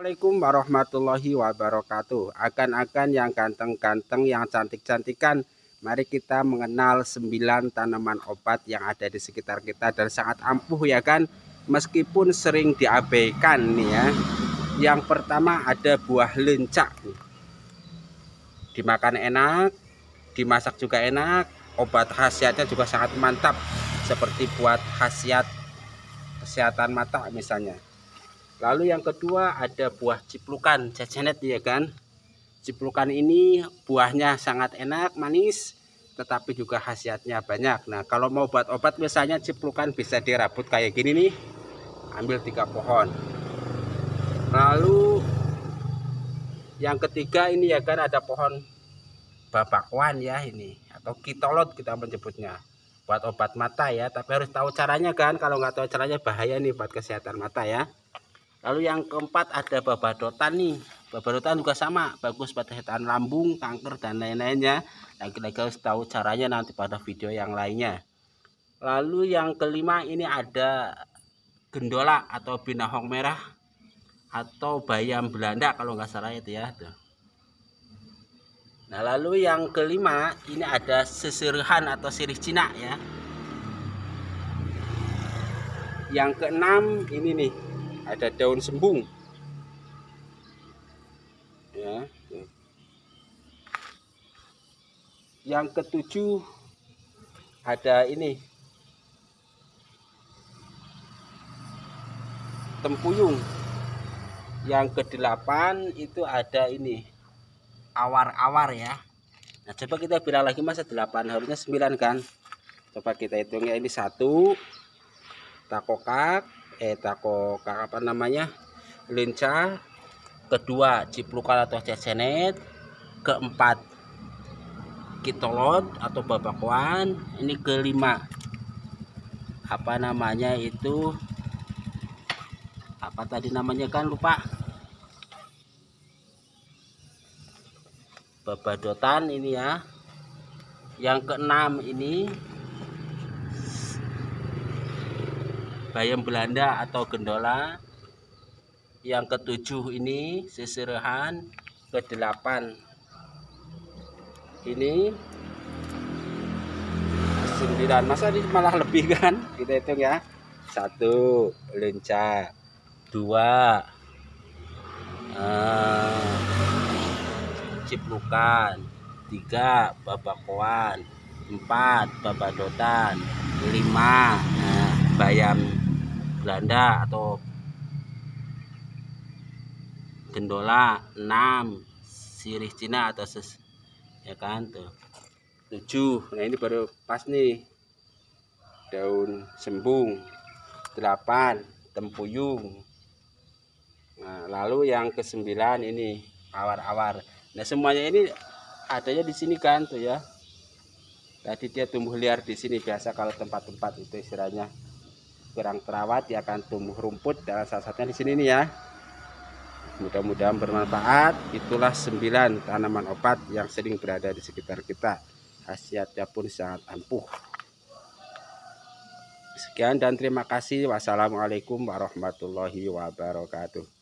Assalamualaikum warahmatullahi wabarakatuh. Akan-akan yang ganteng-ganteng yang cantik-cantikan Mari kita mengenal 9 tanaman obat yang ada di sekitar kita Dan sangat ampuh ya kan? Meskipun sering diabaikan nih ya. Yang pertama ada buah lencak Dimakan enak Dimasak juga enak Obat khasiatnya juga sangat mantap Seperti buat khasiat kesehatan mata misalnya Lalu yang kedua ada buah ciplukan cecenet ya kan. Ciplukan ini buahnya sangat enak, manis, tetapi juga khasiatnya banyak. Nah, kalau mau buat obat misalnya ciplukan bisa dirabut kayak gini nih. Ambil tiga pohon. Lalu yang ketiga ini ya kan ada pohon babakwan ya ini atau kitolot kita menyebutnya buat obat mata ya tapi harus tahu caranya kan kalau nggak tahu caranya bahaya nih buat kesehatan mata ya Lalu yang keempat ada babadotan nih. Babadotan juga sama, bagus pada kesehatan lambung, kanker dan lain-lainnya. Dan kita harus tahu caranya nanti pada video yang lainnya. Lalu yang kelima ini ada gendola atau binahong merah atau bayam Belanda kalau nggak salah itu ya. Nah lalu yang kelima ini ada seserihan atau sirih Cina ya. Yang keenam ini nih ada daun sembung. Ya yang ketujuh ada ini. Tempuyung. Yang kedelapan itu ada ini. Awar-awar ya. Nah coba kita bilang lagi masa delapan. Harusnya sembilan kan? Coba kita hitungnya ini satu. Takokak eh tako apa namanya lenca kedua ciplukan atau cecenet keempat kitolot atau babakwan ini kelima. Apa namanya itu apa tadi namanya kan lupa? Babadotan ini ya. Yang keenam ini bayam Belanda atau gendola. Yang ketujuh ini sisirahan kedelapan. Ini sembilan masa ini malah lebih kan? Kita hitung ya. Satu lenca. Dua. Uh, ciplukan. Tiga babakoan empat babadotan. Lima nah, bayam Belanda atau gendola 6 sirih Cina atau ses ya kan tuh. 7 nah ini baru pas nih. Daun sembung 8 tempuyung. Nah lalu yang ke 9 ini awar-awar. Nah semuanya ini adanya di sini kan tuh ya. Tadi dia tumbuh liar di sini biasa kalau tempat-tempat itu istilahnya kurang terawat dia akan tumbuh rumput. Dan salah satunya di sini nih ya. Mudah-mudahan bermanfaat. Itulah sembilan tanaman obat yang sering berada di sekitar kita. Khasiatnya pun sangat ampuh. Sekian dan terima kasih. Wassalamualaikum warahmatullahi wabarakatuh